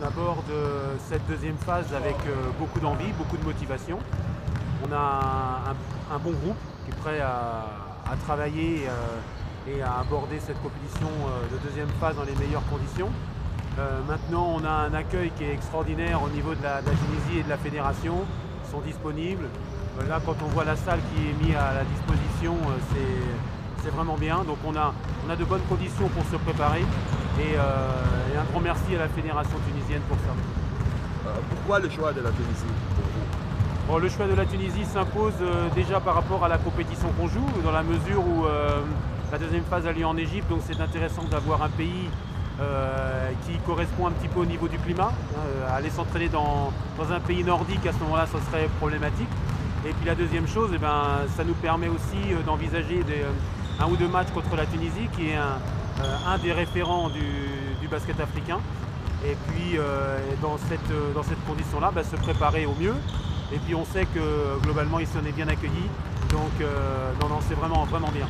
on aborde euh, cette deuxième phase avec euh, beaucoup d'envie, beaucoup de motivation. On a un, bon groupe qui est prêt à, travailler euh, et à aborder cette compétition de deuxième phase dans les meilleures conditions. maintenant, on a un accueil qui est extraordinaire au niveau de la, Tunisie et de la fédération. Ils sont disponibles. là, quand on voit la salle qui est mise à la disposition, c'est vraiment bien. Donc on a, de bonnes conditions pour se préparer. Et, à la Fédération tunisienne pour ça. Euh, pourquoi le choix de la Tunisie bon, Le choix de la Tunisie s'impose euh, déjà par rapport à la compétition qu'on joue, dans la mesure où la deuxième phase a lieu en Égypte, donc c'est intéressant d'avoir un pays qui correspond un petit peu au niveau du climat. aller s'entraîner dans, un pays nordique, à ce moment-là, ça serait problématique. Et puis la deuxième chose, eh ben, ça nous permet aussi d'envisager un ou deux matchs contre la Tunisie, qui est un, euh, un des référents du, basket africain. Et puis euh, dans cette, euh, dans cette condition-là, bah, se préparer au mieux. Et puis on sait que globalement ici on est bien accueillis. Donc non, non, c'est vraiment bien.